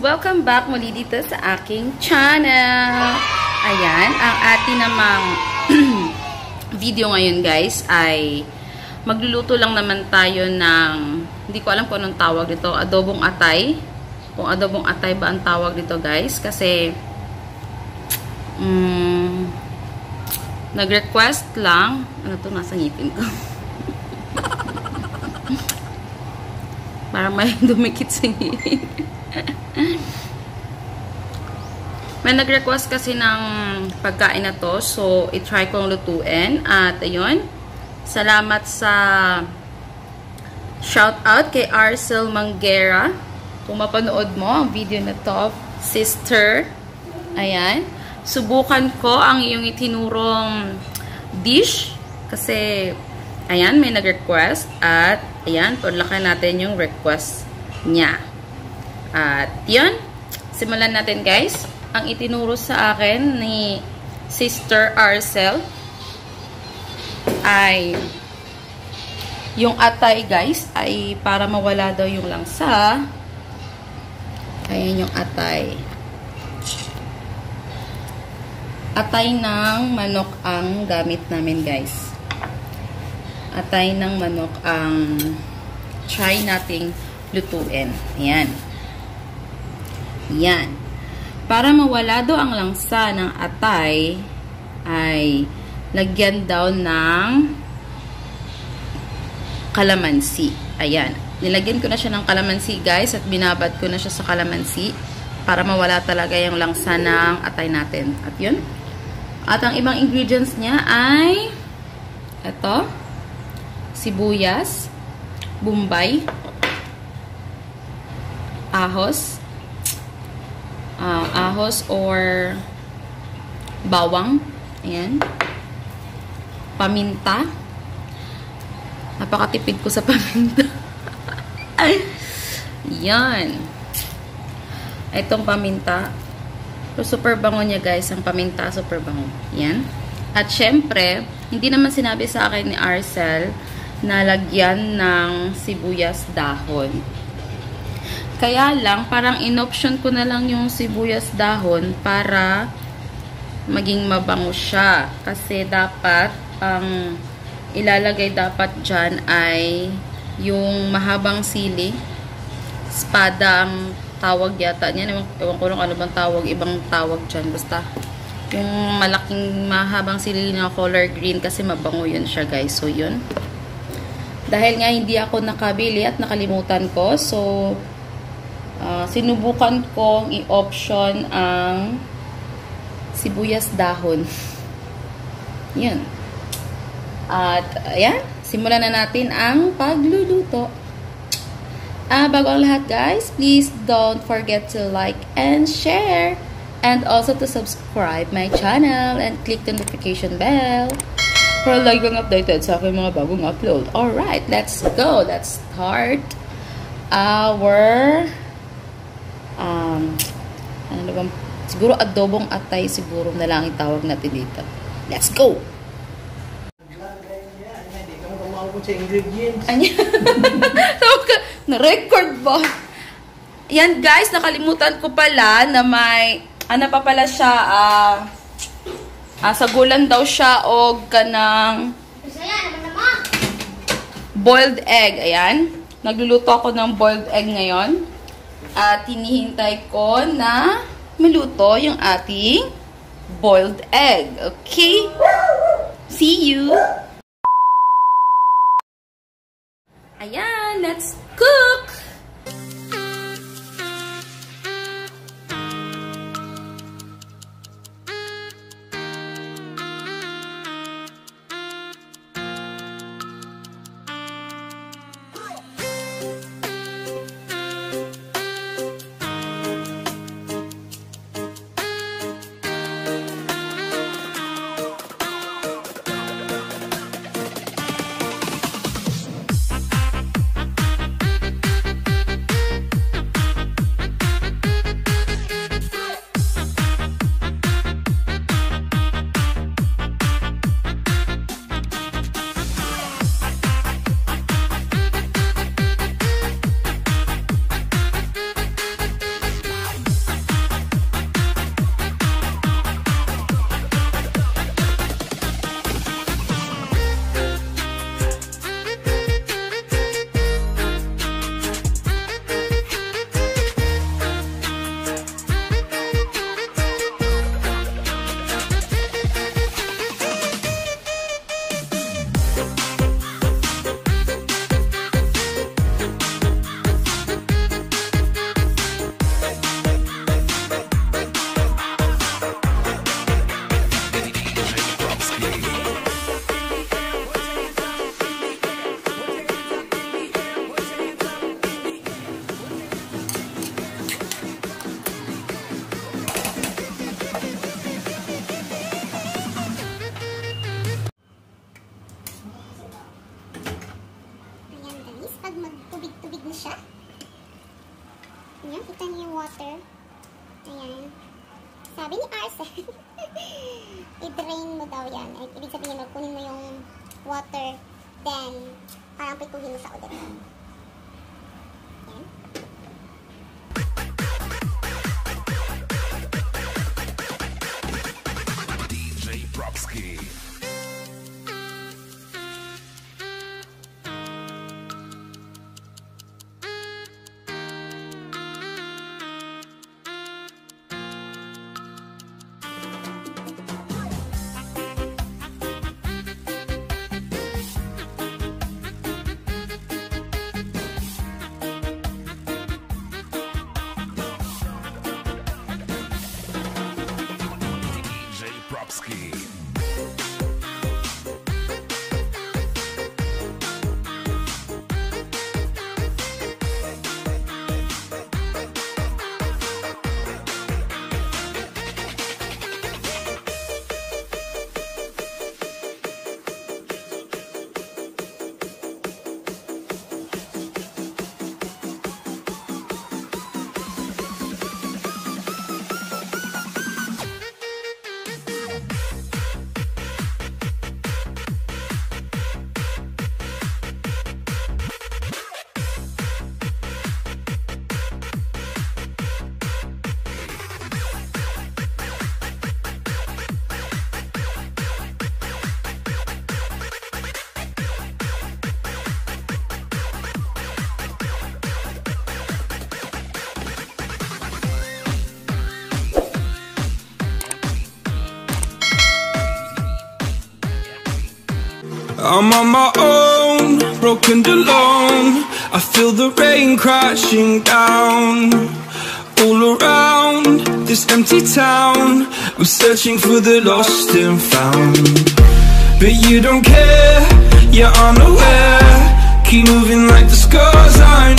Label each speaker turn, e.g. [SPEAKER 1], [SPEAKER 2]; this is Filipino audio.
[SPEAKER 1] Welcome back muli dito sa aking channel. Ayan, ang ating namang video ngayon guys ay magluluto lang naman tayo ng, hindi ko alam kung anong tawag dito, adobong atay. Kung adobong atay ba ang tawag dito guys. Kasi, um, nag-request lang, ano to, nasa ngipin ko. Para may dumikit sa may nag-request kasi ng pagkain na to. So, itry kong lutuin. At, ayun. Salamat sa shout out kay Arcel Manguera. Kung mapanood mo ang video na to, sister. Ayan. Subukan ko ang iyong itinurong dish. Kasi, ayan, may nag-request. At, ayan, tunlakan natin yung request niya. At, yun. Simulan natin, guys. Ang itinuro sa akin ni Sister Arcel ay yung atay guys ay para mawala daw yung langsa ayan yung atay atay ng manok ang gamit namin guys atay ng manok ang try nating lutuin ayan yan para mawala daw ang langsa ng atay ay lagyan daw ng kalamansi. Ayan. Nilagyan ko na siya ng kalamansi, guys, at binabad ko na siya sa kalamansi para mawala talaga yung langsa ng atay natin. At yun. At ang ibang ingredients niya ay ito, sibuyas, bumbay, ahos, uh, ahos or bawang, ayan, paminta. Napakatipid ko sa paminta. Yan. Itong paminta. So, super bango niya guys. Ang paminta, super bango. Yan. At syempre, hindi naman sinabi sa akin ni Arcel na lagyan ng sibuyas dahon. Kaya lang, parang in-option ko na lang yung sibuyas dahon para maging mabango siya. Kasi dapat, ang um, ilalagay dapat dyan ay yung mahabang sili. Spada ang tawag yata niyan. Ewan, ewan ko lang ano bang tawag. Ibang tawag dyan. Basta yung malaking mahabang sili na color green kasi mabango yun siya guys. So yun. Dahil nga hindi ako nakabili at nakalimutan ko. So uh, sinubukan kong i-option ang sibuyas dahon. Yan. At, ayan, simulan na natin ang pagluluto. Ah, bago ang lahat guys, please don't forget to like and share. And also to subscribe my channel and click the notification bell para lagi kang updated sa aking mga bagong upload. Alright, let's go. Let's start our um, ano na bang, siguro adobong atay siguro na lang itawag natin dito. Let's go!
[SPEAKER 2] ko sa ingredients.
[SPEAKER 1] Na-record ba? Yan guys, nakalimutan ko pala na may, ano pa pala siya, ah, uh, sa gulan daw siya o kanang boiled egg. Ayan. Nagluluto ako ng boiled egg ngayon. At hinihintay ko na maluto yung ating boiled egg. Okay? See you! Ayan, let's cook! water. Ayan.
[SPEAKER 3] Sabi ni Arsen, i-drain mo daw yan. Ibig sabihin, kunin mo yung water, then parang pikuhin mo sa ulit.
[SPEAKER 4] Арабский.
[SPEAKER 5] I'm on my own, broken and alone. I feel the rain crashing down all around this empty town. I'm searching for the lost and found, but you don't care. You're unaware. Keep moving like the scars I.